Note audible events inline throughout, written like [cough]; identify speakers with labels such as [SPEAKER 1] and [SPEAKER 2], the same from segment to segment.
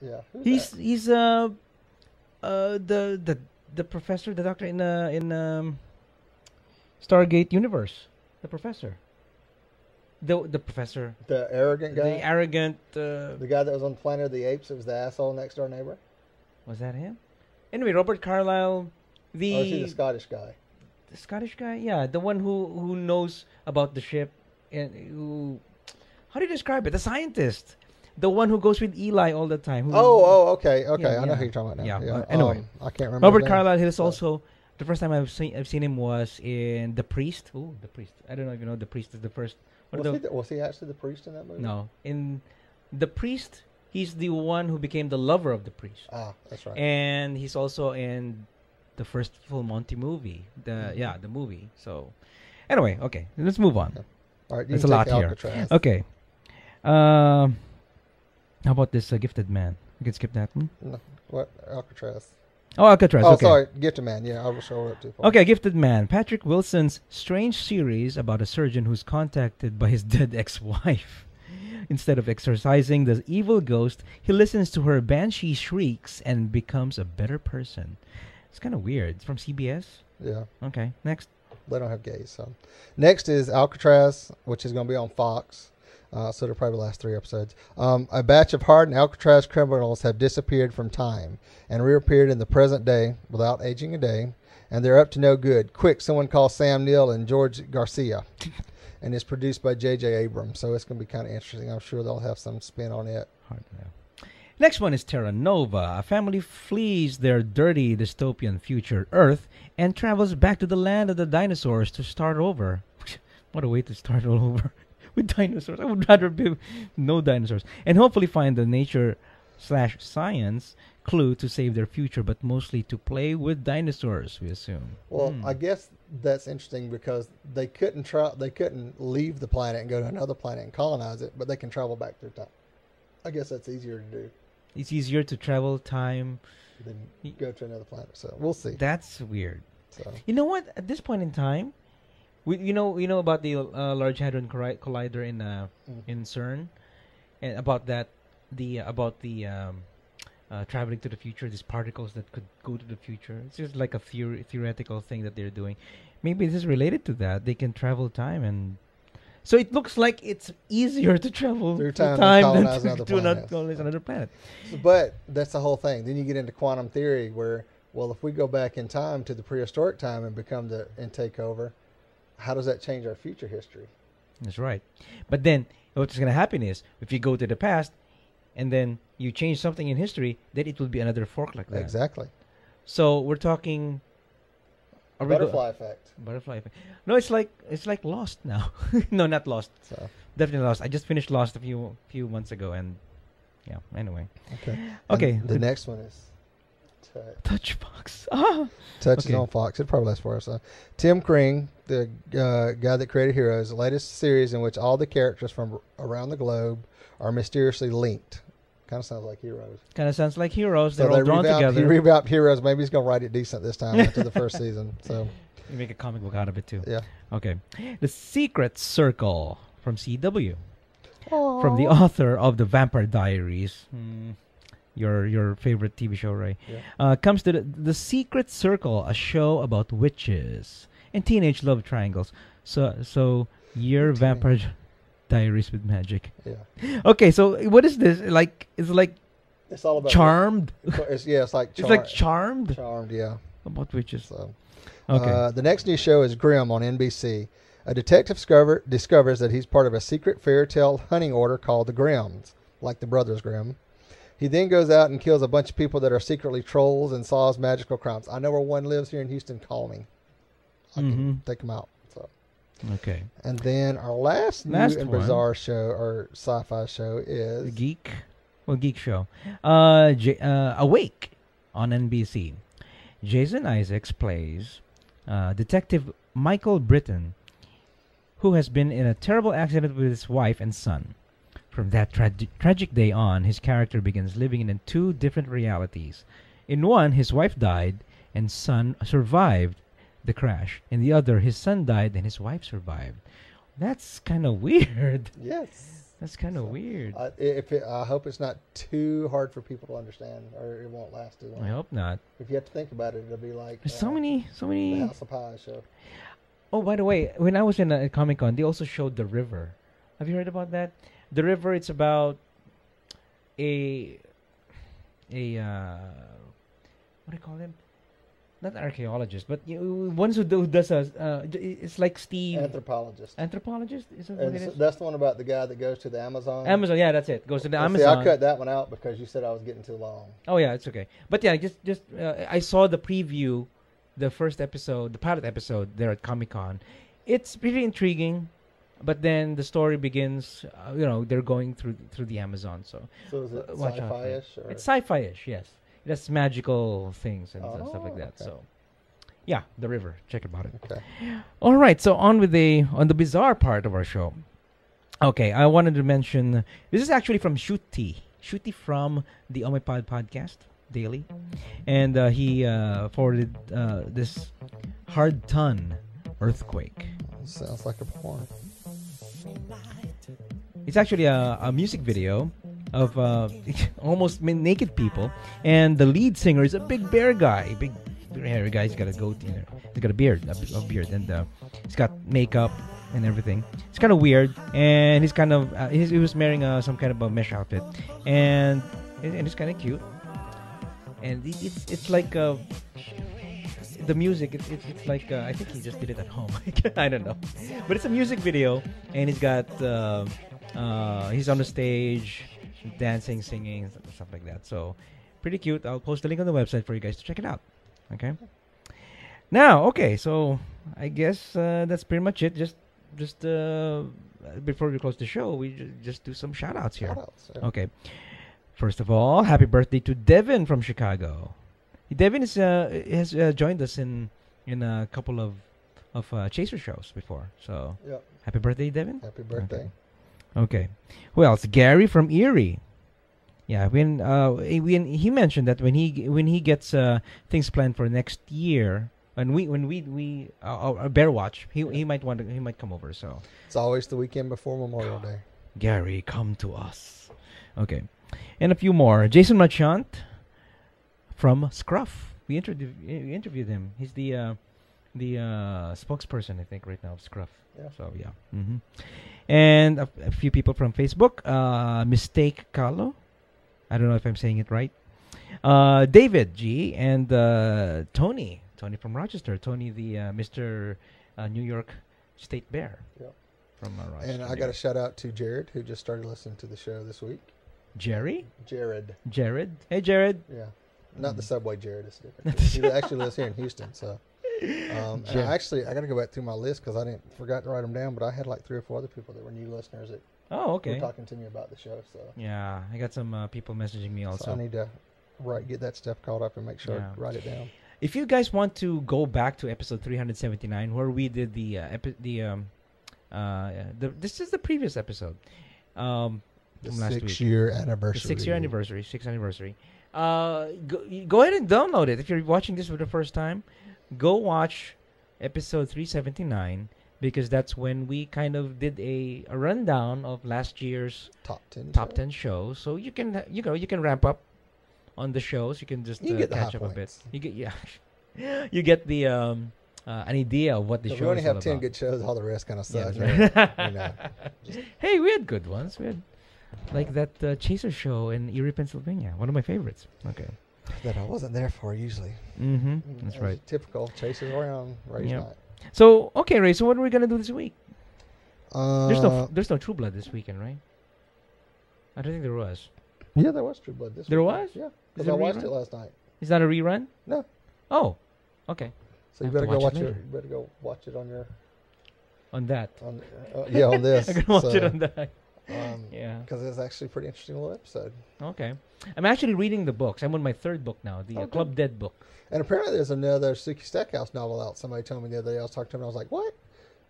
[SPEAKER 1] Yeah. who's
[SPEAKER 2] He's
[SPEAKER 1] that?
[SPEAKER 2] he's uh uh the the the professor, the doctor in uh in um Stargate universe. The professor. The the professor.
[SPEAKER 1] the arrogant guy.
[SPEAKER 2] The arrogant uh
[SPEAKER 1] The guy that was on Planet of the Apes, it was the asshole next door neighbor?
[SPEAKER 2] was that him? Anyway, Robert Carlyle the,
[SPEAKER 1] he the Scottish guy?
[SPEAKER 2] the Scottish guy? Yeah, the one who who knows about the ship and who how do you describe it? The scientist. The one who goes with Eli all the time. Who,
[SPEAKER 1] Oh, oh, okay, okay.
[SPEAKER 2] Yeah,
[SPEAKER 1] I know
[SPEAKER 2] yeah.
[SPEAKER 1] who you're talking about now.
[SPEAKER 2] Yeah, uh, anyway.
[SPEAKER 1] Um, I can't remember.
[SPEAKER 2] Robert. Carlyle is also the first time I've seen I've seen him was in The Priest. Oh, The Priest. I don't know if you know The Priest is the first. What
[SPEAKER 1] Was
[SPEAKER 2] are
[SPEAKER 1] he,
[SPEAKER 2] the,
[SPEAKER 1] the, was he actually the priest in that movie?
[SPEAKER 2] no, in The Priest, he's the one who became the lover of the priest,
[SPEAKER 1] Ah, that's right.
[SPEAKER 2] and he's also in the first Full Monty movie. The
[SPEAKER 1] Mhm.
[SPEAKER 2] yeah, the movie. So, anyway, okay, let's move on.
[SPEAKER 1] All right,
[SPEAKER 2] There's a lot here.
[SPEAKER 1] Alcatraz.
[SPEAKER 2] Okay. Um, how about this uh, gifted man? We can skip that one.
[SPEAKER 1] No, what Alcatraz?
[SPEAKER 2] Oh, Alcatraz.
[SPEAKER 1] oh,
[SPEAKER 2] okay.
[SPEAKER 1] sorry, Gifted Man. Yeah, I was sure up too far.
[SPEAKER 2] Okay, Gifted Man. Patrick Wilson's strange series about a surgeon who's contacted by his [laughs] dead ex wife. Instead of exorcising the evil ghost, he listens to her banshee shrieks and becomes a better person. It's kind of weird. It's from CBS.
[SPEAKER 1] Yeah,
[SPEAKER 2] Okay, next.
[SPEAKER 1] they don't have gays. So, next is Alcatraz, which is going to be on Fox. Uh, so they're probably the last three episodes. Um, a batch of hardened Alcatraz criminals have disappeared from time and reappeared in the present day without aging a day, and they're up to no good. Quick, someone call Sam Neill and George Garcia. [laughs] and it's produced by J.J. Abrams, so it's going to be kind of interesting. I'm sure they'll have some spin on it.
[SPEAKER 2] Next one is Terra Nova. A family flees their dirty dystopian future Earth and travels back to the land of the dinosaurs to start over. [laughs] what a way to start all [laughs] over [laughs] with dinosaurs. I would rather be no dinosaurs and hopefully find the nature slash science clue to save their future, but mostly to play with dinosaurs. We assume.
[SPEAKER 1] Well,
[SPEAKER 2] Hmm.
[SPEAKER 1] I guess that's interesting because they couldn't try, they couldn't leave the planet and go to another planet and colonize it, but they can travel back through time. I guess that's easier to do
[SPEAKER 2] it's easier to travel time.
[SPEAKER 1] than go to another planet. So we'll see.
[SPEAKER 2] That's weird.
[SPEAKER 1] So
[SPEAKER 2] You know what? At this point in time, we you know you know about the uh, Large Hadron Collider in uh,
[SPEAKER 1] Mm.
[SPEAKER 2] in CERN, and about that the uh, about the um, uh, traveling to the future, these particles that could go to the future. It's just like a theor- theoretical thing that they're doing. Maybe this is related to that. They can travel time, and so it looks like it's easier to travel
[SPEAKER 1] Through time
[SPEAKER 2] time,
[SPEAKER 1] than
[SPEAKER 2] than
[SPEAKER 1] colonize
[SPEAKER 2] to, to colonize another planet.
[SPEAKER 1] but that's the whole thing. Then you get into quantum theory where, well, if we go back in time to the prehistoric time and become the and take over, how does that change our future history?
[SPEAKER 2] That's right. But then what's going to happen is if you go to the past and then you change something in history, then it will be another fork like that.
[SPEAKER 1] Exactly.
[SPEAKER 2] So we're talking we go-
[SPEAKER 1] Butterfly effect.
[SPEAKER 2] butterfly effect. No, it's like it's like Lost now. [laughs] no, not Lost.
[SPEAKER 1] So
[SPEAKER 2] Definitely Lost. I just finished Lost a few few months ago and yeah, anyway.
[SPEAKER 1] okay.
[SPEAKER 2] Okay.
[SPEAKER 1] And the next one is. Touch.
[SPEAKER 2] Fox. [laughs] Ah.
[SPEAKER 1] Touch is on Fox. It probably lasts for us. Tim Kring, the uh, guy that created Heroes, the latest series in which all the characters from around the globe are mysteriously linked. Kind of sounds like Heroes.
[SPEAKER 2] Kind of sounds like heroes. They're all drawn
[SPEAKER 1] revamped,
[SPEAKER 2] together.
[SPEAKER 1] He revamped Heroes. Maybe he's gonna write it decent this time after the first [laughs] season. So
[SPEAKER 2] you make a comic book out of it too.
[SPEAKER 1] yeah.
[SPEAKER 2] Okay. The Secret Circle from CW. From the author of the Vampire Diaries. Hmm, your your favorite TV show, right?
[SPEAKER 1] Yeah.
[SPEAKER 2] Uh, comes to the, the Secret Circle, a show about witches and teenage love triangles. So so your. Vampire Diaries with magic.
[SPEAKER 1] Yeah.
[SPEAKER 2] Okay, so what is this? Like it's like
[SPEAKER 1] It's all about
[SPEAKER 2] Charmed. [laughs]
[SPEAKER 1] It's, yeah, it's like [laughs]
[SPEAKER 2] It's like Charmed
[SPEAKER 1] charmed. Yeah.
[SPEAKER 2] about witches.
[SPEAKER 1] So
[SPEAKER 2] Okay.
[SPEAKER 1] Uh, the next new show is Grimm on NBC. A detective discover, discovers that he's part of a secret fairy tale hunting order called the Grimms, like the Brothers Grimm. He then goes out and kills a bunch of people that are secretly trolls and solves magical crimes. I know where one lives here in Houston. Call me. I can
[SPEAKER 2] Mhm.
[SPEAKER 1] take him out. So,
[SPEAKER 2] okay.
[SPEAKER 1] and then our last,
[SPEAKER 2] Last
[SPEAKER 1] new and
[SPEAKER 2] one.
[SPEAKER 1] bizarre show or sci-fi show is
[SPEAKER 2] The geek, well, geek show. Uh, J- uh, Awake on NBC. Jason Isaacs plays uh, Detective Michael Britten, who has been in a terrible accident with his wife and son. From that tra- tragic day on, his character begins living in two different realities. In one, his wife died and son survived the crash. In the other, his son died and his wife survived. That's kind of [laughs] weird.
[SPEAKER 1] yes.
[SPEAKER 2] That's kind of
[SPEAKER 1] So,
[SPEAKER 2] weird.
[SPEAKER 1] I, if it, I hope it's not too hard for people to understand, or it won't last too long.
[SPEAKER 2] I hope not.
[SPEAKER 1] If you have to think about it, it'll be like
[SPEAKER 2] There's
[SPEAKER 1] uh,
[SPEAKER 2] so many, so
[SPEAKER 1] the
[SPEAKER 2] many.
[SPEAKER 1] House of Pies show.
[SPEAKER 2] Oh, by the way, when I was in a Comic Con, they also showed the river. Have you heard about that? The river. It's about a a uh, what do you call him? Not archaeologist, but you know, ones who, do, who does a. Uh, it's like Steve
[SPEAKER 1] Anthropologist.
[SPEAKER 2] anthropologist. Is that what it is?
[SPEAKER 1] that's the one about the guy that goes to the Amazon.
[SPEAKER 2] Amazon. Yeah, that's it. Goes to the
[SPEAKER 1] Well,
[SPEAKER 2] Amazon.
[SPEAKER 1] See, I cut that one out because you said I was getting too long.
[SPEAKER 2] Oh yeah, it's okay. But yeah, just just uh, I saw the preview, the first episode, the pilot episode there at Comic Con. It's pretty intriguing, but then the story begins. Uh, you know, they're going through through the Amazon, so
[SPEAKER 1] So is it
[SPEAKER 2] Uh, watch out for it.
[SPEAKER 1] sci-fi-ish? Or?
[SPEAKER 2] it's sci-fi-ish. Yes, it has magical things and, and stuff like
[SPEAKER 1] Oh,
[SPEAKER 2] that.
[SPEAKER 1] okay.
[SPEAKER 2] So, yeah, the river. Check about it.
[SPEAKER 1] okay.
[SPEAKER 2] All right, so on with the on the bizarre part of our show. Okay, I wanted to mention this is actually from Shuti. Shuti from the Omipod podcast daily, and uh, he uh, forwarded uh, this hard ton earthquake.
[SPEAKER 1] Sounds like a porn.
[SPEAKER 2] It's actually a, a music video of uh, [laughs] almost naked people, and the lead singer is a big bear guy, big bear hairy guy. He's got a goatee, there. he's got a beard, a, a beard, and uh, he's got makeup and everything. It's kind of weird, and he's kind of uh, he's, he was wearing uh, some kind of a mesh outfit, and and it's kind of cute. And it's it's like uh, the music. It's it's, it's like uh, I think he just did it at home. [laughs] I don't know, but it's a music video, and he's got uh, uh, he's on the stage, dancing, singing, stuff like that. So pretty cute. I'll post the link on the website for you guys to check it out. Okay. Now, okay, so I guess uh, that's pretty much it. Just just uh, before we close the show, we ju- just do some shout outs here.
[SPEAKER 1] Shout-outs, yeah.
[SPEAKER 2] Okay. First of all, happy birthday to Devin from Chicago. Devin is uh, has uh, joined us in in a couple of of uh, chaser shows before. So
[SPEAKER 1] Yep.
[SPEAKER 2] happy birthday, Devin.
[SPEAKER 1] Happy birthday.
[SPEAKER 2] Okay. Who else? Gary from Erie. Yeah, when uh he- when he mentioned that when he when he gets uh things planned for next year, when we when we we uh, uh, bear watch, he he might want to, he might come over. So
[SPEAKER 1] It's always the weekend before Memorial Day. [gasps]
[SPEAKER 2] Gary, come to us. Okay. And a few more. Jason Marchant from Scruff. We interviewed we interviewed him. He's the uh, the uh, spokesperson, I think, right now of Scruff.
[SPEAKER 1] Yeah.
[SPEAKER 2] So yeah. hmm And a, a few people from Facebook. Uh, Mistake Carlo. I don't know if I'm saying it right. Uh, David G and uh, Tony. Tony from Rochester. Tony, the uh, Mr. Uh, New York State Bear.
[SPEAKER 1] Yep.
[SPEAKER 2] From uh, Rochester.
[SPEAKER 1] And I got a shout out to Jared, who just started listening to the show this week.
[SPEAKER 2] Jerry.
[SPEAKER 1] Jared.
[SPEAKER 2] Jared. Hey, Jared.
[SPEAKER 1] Yeah. Not the subway Jared. It's different. [laughs] he actually lives here in Houston. So, um, and I actually, I got to go back through my list because I didn't forgot to write them down. But I had like three or four other people that were new listeners that
[SPEAKER 2] Oh,
[SPEAKER 1] were
[SPEAKER 2] okay.
[SPEAKER 1] talking to me about the show. So,
[SPEAKER 2] Yeah, I got some uh, people messaging me
[SPEAKER 1] so
[SPEAKER 2] also.
[SPEAKER 1] I need to write, get that stuff caught up and make sure
[SPEAKER 2] Yeah.
[SPEAKER 1] I write it down.
[SPEAKER 2] if you guys want to go back to episode 379 where we did the uh, epi- the um uh the this is the previous episode um
[SPEAKER 1] The six
[SPEAKER 2] week
[SPEAKER 1] year
[SPEAKER 2] the
[SPEAKER 1] anniversary.
[SPEAKER 2] six year anniversary six anniversary uh go, go ahead and download it if you're watching this for the first time go watch episode 379 because that's when we kind of did a, a rundown of last year's
[SPEAKER 1] Top ten.
[SPEAKER 2] top
[SPEAKER 1] show.
[SPEAKER 2] 10 shows so you can you know you can ramp up on the shows you can just
[SPEAKER 1] You
[SPEAKER 2] uh,
[SPEAKER 1] get
[SPEAKER 2] catch up a bit you get yeah [laughs] you get the um uh, an idea of what the
[SPEAKER 1] If
[SPEAKER 2] show
[SPEAKER 1] we only have ten
[SPEAKER 2] about.
[SPEAKER 1] good shows. All the rest kind of sucks. [laughs]
[SPEAKER 2] that's
[SPEAKER 1] right?
[SPEAKER 2] right. [laughs]
[SPEAKER 1] You know,
[SPEAKER 2] hey we had good ones we had like that uh, chaser show in erie pennsylvania one of my favorites okay
[SPEAKER 1] that I wasn't there for usually.
[SPEAKER 2] mm-hmm that's
[SPEAKER 1] As
[SPEAKER 2] right
[SPEAKER 1] Typical chases around race
[SPEAKER 2] Yep.
[SPEAKER 1] night.
[SPEAKER 2] so okay ray so what are we gonna do this week
[SPEAKER 1] Uh,
[SPEAKER 2] there's no there's no true blood this weekend right i don't think there was
[SPEAKER 1] Yeah, there was True Blood this
[SPEAKER 2] There
[SPEAKER 1] week.
[SPEAKER 2] was?
[SPEAKER 1] Yeah, because
[SPEAKER 2] I
[SPEAKER 1] I
[SPEAKER 2] a
[SPEAKER 1] watched it last night.
[SPEAKER 2] is that a rerun
[SPEAKER 1] No.
[SPEAKER 2] oh okay
[SPEAKER 1] So
[SPEAKER 2] I
[SPEAKER 1] you
[SPEAKER 2] have to
[SPEAKER 1] better go
[SPEAKER 2] watch
[SPEAKER 1] watch
[SPEAKER 2] it
[SPEAKER 1] it.
[SPEAKER 2] later.
[SPEAKER 1] You better go watch it on your
[SPEAKER 2] on that
[SPEAKER 1] on uh, yeah on [laughs] this.
[SPEAKER 2] i'm gonna watch it on that
[SPEAKER 1] Um,
[SPEAKER 2] yeah
[SPEAKER 1] because it's actually a pretty interesting little episode.
[SPEAKER 2] Okay. I'm actually reading the books. I'm on my third book now, the uh,
[SPEAKER 1] Oh.
[SPEAKER 2] Club Dead book.
[SPEAKER 1] And apparently there's another Sookie Stackhouse novel out. Somebody told me the other day. I was talking to him. and I was like, what?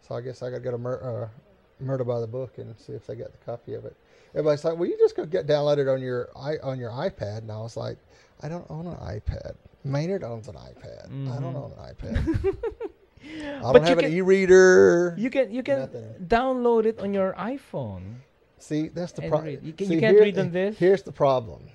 [SPEAKER 1] So I guess I got to go to Mur- uh, Murder by the Book and see if they got the copy of it. Everybody's like, well, you just go get downloaded on your i on your iPad. And I was like, I don't own an iPad. Maynard owns an iPad. I don't
[SPEAKER 2] Mhm.
[SPEAKER 1] own an iPad. [laughs] I
[SPEAKER 2] But
[SPEAKER 1] don't
[SPEAKER 2] you
[SPEAKER 1] have an
[SPEAKER 2] can-
[SPEAKER 1] e-reader.
[SPEAKER 2] You can you can
[SPEAKER 1] Nothing.
[SPEAKER 2] download it on your iPhone.
[SPEAKER 1] See, that's the problem.
[SPEAKER 2] You can- you can't read on this?
[SPEAKER 1] Here's the problem.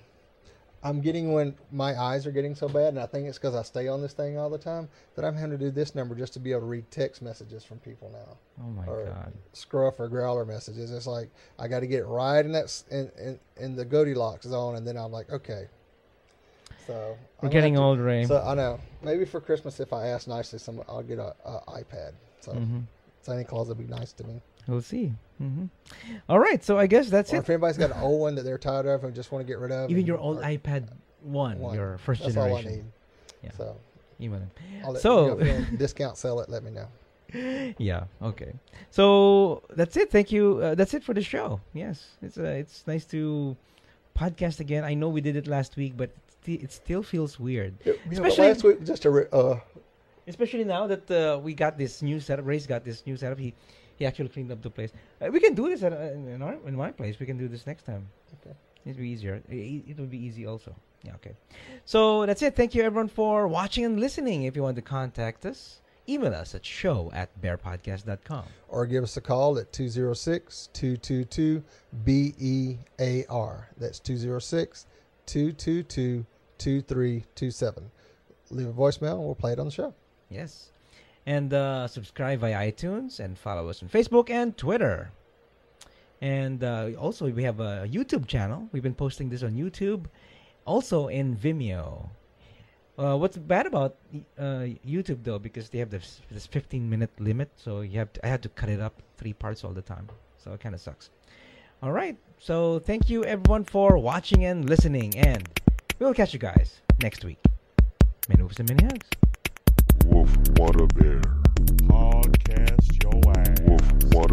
[SPEAKER 1] I'm getting when my eyes are getting so bad, and I think it's because I stay on this thing all the time that I'm having to do this number just to be able to read text messages from people now,
[SPEAKER 2] Oh my
[SPEAKER 1] or
[SPEAKER 2] god.
[SPEAKER 1] scruff or growler messages. It's like I got to get right in that in, in in the Goldilocks zone, and then I'm like, okay. So
[SPEAKER 2] We're
[SPEAKER 1] I'm
[SPEAKER 2] getting old, Ray.
[SPEAKER 1] So I know maybe for Christmas, if I ask nicely, some I'll get a, a iPad. So
[SPEAKER 2] hmm
[SPEAKER 1] Santa Claus will be nice to me.
[SPEAKER 2] We'll see. hmm All right, so I guess that's
[SPEAKER 1] or
[SPEAKER 2] it.
[SPEAKER 1] if anybody's got an old one that they're tired of and just want to get rid of,
[SPEAKER 2] Even your old iPad one,
[SPEAKER 1] one.
[SPEAKER 2] your first
[SPEAKER 1] that's all I
[SPEAKER 2] generation.
[SPEAKER 1] need.
[SPEAKER 2] Yeah.
[SPEAKER 1] So,
[SPEAKER 2] Even.
[SPEAKER 1] I'll
[SPEAKER 2] So-
[SPEAKER 1] you know, if you want discount sell it, let me know. [laughs]
[SPEAKER 2] yeah. Okay. So that's it. Thank you. Uh, that's it for the show. Yes, it's uh, it's nice to podcast again. I know we did it last week, but it, sti- it still feels weird,
[SPEAKER 1] Yeah,
[SPEAKER 2] Especially-
[SPEAKER 1] last week, just a re- uh,
[SPEAKER 2] especially now that uh, we got this new setup. Ray's got this new setup. He he actually cleaned up the place. Uh, we can do this at, uh, in our in my place. We can do this next time.
[SPEAKER 1] Okay.
[SPEAKER 2] It'll be easier. It, it will be easy also. Yeah. Okay. So that's it. Thank you everyone for watching and listening. If you want to contact us, email us at show at bearpodcast.com.
[SPEAKER 1] or give us a call at 206 222 BEAR. That's 206 222 2327. Leave a voicemail and we'll play it on the show.
[SPEAKER 2] Yes. And uh, subscribe via iTunes and follow us on Facebook and Twitter. And uh, also, we have a YouTube channel. We've been posting this on YouTube, also in Vimeo. Uh, what's bad about uh, YouTube though, because they have this, this 15 minute limit, so you have to, I had to cut it up three parts all the time, so it kind of sucks. All right, so thank you everyone for watching and listening, and we'll catch you guys next week. Many and many hugs.
[SPEAKER 3] Woof, what a bear.
[SPEAKER 4] Podcast your ass.
[SPEAKER 3] Woof, what